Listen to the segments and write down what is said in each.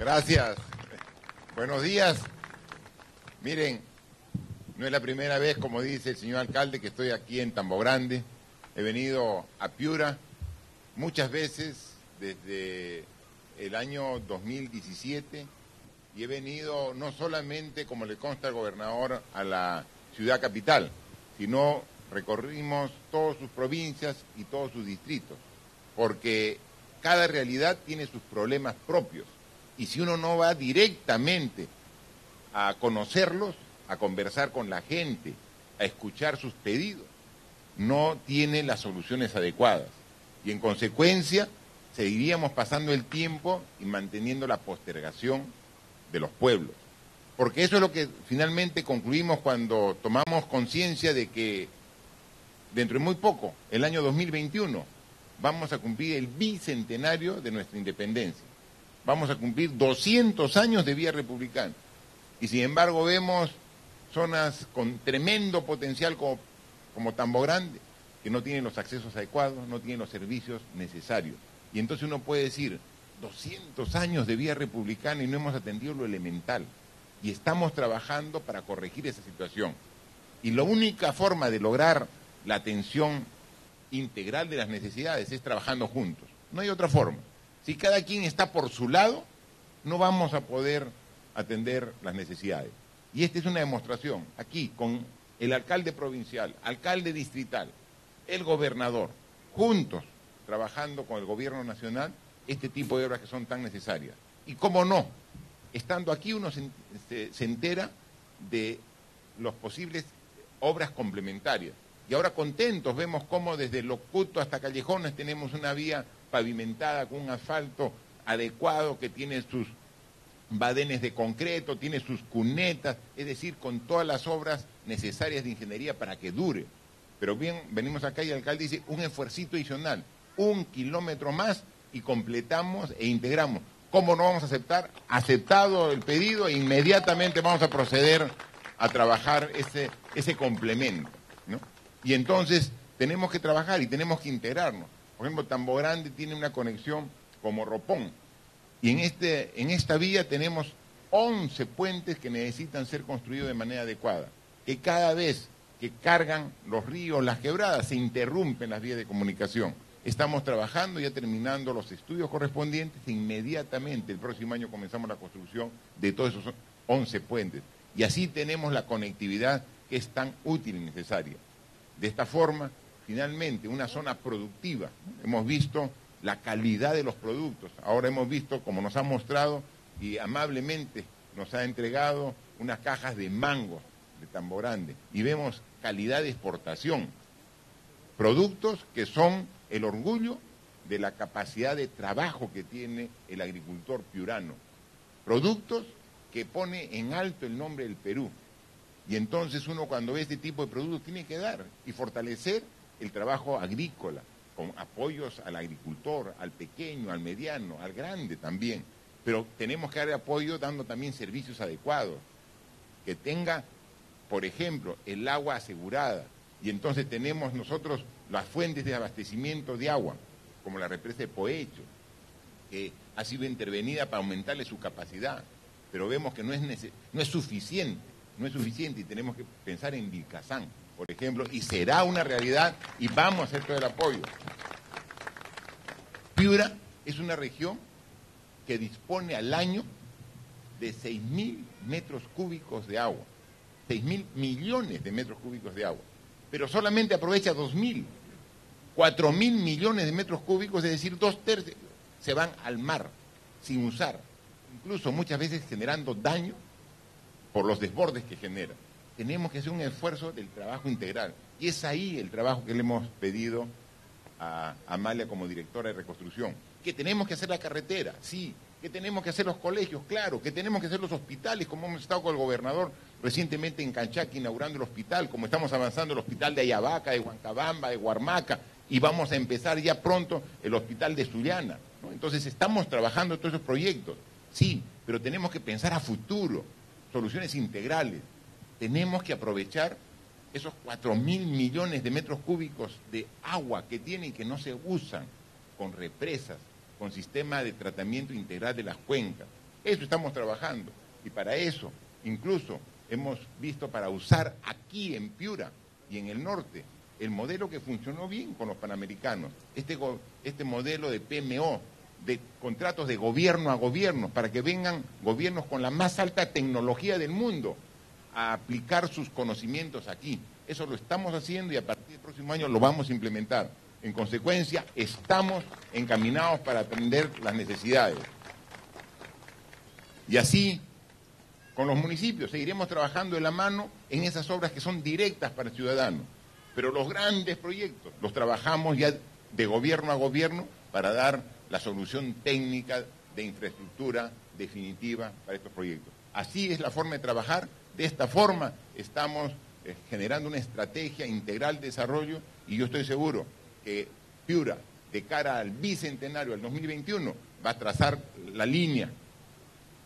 Gracias. Buenos días. Miren, no es la primera vez, como dice el señor alcalde, que estoy aquí en Tambo Grande. He venido a Piura muchas veces desde el año 2017 y he venido no solamente, como le consta al gobernador, a la ciudad capital, sino recorrimos todas sus provincias y todos sus distritos, porque cada realidad tiene sus problemas propios y si uno no va directamente a conocerlos, a conversar con la gente, a escuchar sus pedidos, no tiene las soluciones adecuadas. Y en consecuencia, seguiríamos pasando el tiempo y manteniendo la postergación de los pueblos. Porque eso es lo que finalmente concluimos cuando tomamos conciencia de que dentro de muy poco, el año 2021, vamos a cumplir el bicentenario de nuestra independencia. Vamos a cumplir 200 años de vía republicana. Y sin embargo vemos zonas con tremendo potencial como, como Tambo Grande, que no tienen los accesos adecuados, no tienen los servicios necesarios. Y entonces uno puede decir, 200 años de vía republicana y no hemos atendido lo elemental. Y estamos trabajando para corregir esa situación. Y la única forma de lograr la atención integral de las necesidades es trabajando juntos. No hay otra forma. Si cada quien está por su lado, no vamos a poder atender las necesidades. Y esta es una demostración, aquí, con el alcalde provincial, alcalde distrital, el gobernador, juntos, trabajando con el gobierno nacional, este tipo de obras que son tan necesarias. Y cómo no, estando aquí uno se, entera de las posibles obras complementarias. Y ahora contentos vemos cómo desde Locuto hasta Callejones tenemos una vía pavimentada con un asfalto adecuado que tiene sus badenes de concreto, tiene sus cunetas, es decir, con todas las obras necesarias de ingeniería para que dure. Pero bien, venimos acá y el alcalde dice un esfuercito adicional, un kilómetro más y completamos e integramos. ¿Cómo no vamos a aceptar? Aceptado el pedido, e inmediatamente vamos a proceder a trabajar ese, ese complemento. ¿no? Y entonces tenemos que trabajar y tenemos que integrarnos. Por ejemplo, Tambo Grande tiene una conexión como Ropón, y en, este, en esta vía tenemos 11 puentes que necesitan ser construidos de manera adecuada, que cada vez que cargan los ríos, las quebradas, se interrumpen las vías de comunicación. Estamos trabajando, ya terminando los estudios correspondientes, inmediatamente el próximo año comenzamos la construcción de todos esos 11 puentes. Y así tenemos la conectividad que es tan útil y necesaria. De esta forma, finalmente, una zona productiva. Hemos visto la calidad de los productos. Ahora hemos visto, como nos ha mostrado y amablemente nos ha entregado unas cajas de mango de Tambo Grande y vemos calidad de exportación. Productos que son el orgullo de la capacidad de trabajo que tiene el agricultor piurano. Productos que pone en alto el nombre del Perú. Y entonces uno cuando ve este tipo de productos tiene que dar y fortalecer el trabajo agrícola, con apoyos al agricultor, al pequeño, al mediano, al grande también. Pero tenemos que dar apoyo dando también servicios adecuados, que tenga, por ejemplo, el agua asegurada. Y entonces tenemos nosotros las fuentes de abastecimiento de agua, como la represa de Poecho, que ha sido intervenida para aumentarle su capacidad. Pero vemos que no es, no es suficiente, no es suficiente y tenemos que pensar en Vilcazán por ejemplo, y será una realidad y vamos a hacer todo el apoyo. Piura es una región que dispone al año de 6.000 metros cúbicos de agua, 6.000 millones de metros cúbicos de agua, pero solamente aprovecha 2.000, 4.000 millones de metros cúbicos, es decir, dos tercios se van al mar sin usar, incluso muchas veces generando daño por los desbordes que generan tenemos que hacer un esfuerzo del trabajo integral. Y es ahí el trabajo que le hemos pedido a Amalia como directora de reconstrucción. Que tenemos que hacer la carretera, sí. Que tenemos que hacer los colegios, claro. Que tenemos que hacer los hospitales, como hemos estado con el gobernador recientemente en Canchac inaugurando el hospital, como estamos avanzando el hospital de Ayabaca, de Huancabamba, de Huarmaca, y vamos a empezar ya pronto el hospital de Sullana. Entonces estamos trabajando todos esos proyectos, sí, pero tenemos que pensar a futuro, soluciones integrales tenemos que aprovechar esos cuatro mil millones de metros cúbicos de agua que tienen y que no se usan con represas, con sistema de tratamiento integral de las cuencas. Eso estamos trabajando. Y para eso, incluso, hemos visto para usar aquí en Piura y en el norte el modelo que funcionó bien con los panamericanos, este, este modelo de PMO, de contratos de gobierno a gobierno, para que vengan gobiernos con la más alta tecnología del mundo a aplicar sus conocimientos aquí. Eso lo estamos haciendo y a partir del próximo año lo vamos a implementar. En consecuencia, estamos encaminados para atender las necesidades. Y así, con los municipios, seguiremos trabajando de la mano en esas obras que son directas para el ciudadano. Pero los grandes proyectos los trabajamos ya de gobierno a gobierno para dar la solución técnica de infraestructura definitiva para estos proyectos. Así es la forma de trabajar. De esta forma estamos eh, generando una estrategia integral de desarrollo y yo estoy seguro que Piura, de cara al bicentenario, al 2021, va a trazar la línea,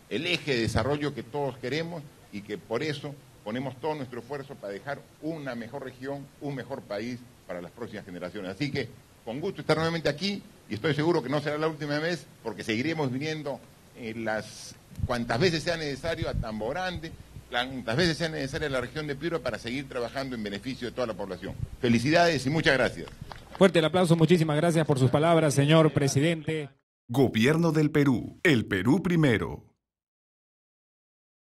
el eje de desarrollo que todos queremos y que por eso ponemos todo nuestro esfuerzo para dejar una mejor región, un mejor país para las próximas generaciones. Así que con gusto estar nuevamente aquí y estoy seguro que no será la última vez porque seguiremos viniendo las cuantas veces sea necesario a Tambo Cuantas veces sea necesario a la región de Piura para seguir trabajando en beneficio de toda la población. Felicidades y muchas gracias. Fuerte el aplauso, muchísimas gracias por sus palabras, señor presidente. Gobierno del Perú, el Perú primero.